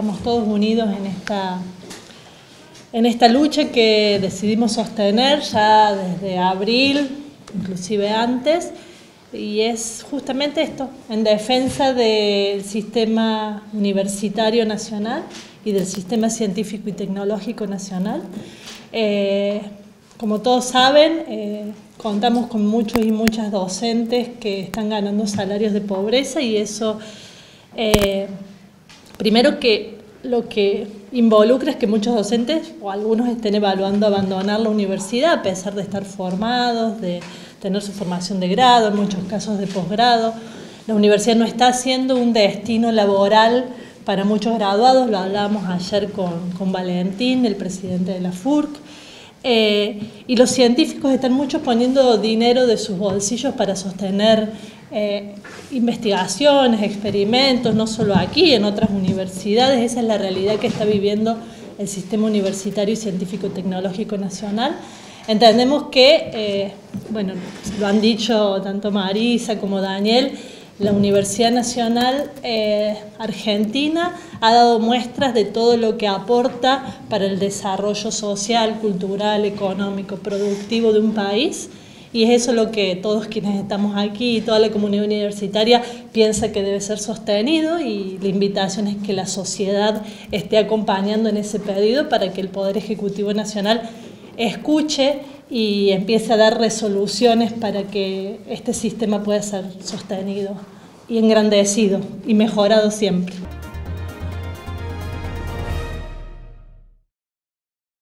estamos todos unidos en esta, en esta lucha que decidimos sostener ya desde abril, inclusive antes, y es justamente esto, en defensa del sistema universitario nacional y del sistema científico y tecnológico nacional. Eh, como todos saben, eh, contamos con muchos y muchas docentes que están ganando salarios de pobreza y eso, eh, primero que lo que involucra es que muchos docentes o algunos estén evaluando abandonar la universidad a pesar de estar formados, de tener su formación de grado, en muchos casos de posgrado. La universidad no está siendo un destino laboral para muchos graduados, lo hablábamos ayer con, con Valentín, el presidente de la FURC. Eh, y los científicos están muchos poniendo dinero de sus bolsillos para sostener eh, investigaciones, experimentos, no solo aquí, en otras universidades. Esa es la realidad que está viviendo el sistema universitario y científico tecnológico nacional. Entendemos que, eh, bueno, lo han dicho tanto Marisa como Daniel, la Universidad Nacional eh, Argentina ha dado muestras de todo lo que aporta para el desarrollo social, cultural, económico, productivo de un país. Y es eso lo que todos quienes estamos aquí y toda la comunidad universitaria piensa que debe ser sostenido y la invitación es que la sociedad esté acompañando en ese pedido para que el Poder Ejecutivo Nacional escuche y empiece a dar resoluciones para que este sistema pueda ser sostenido y engrandecido y mejorado siempre.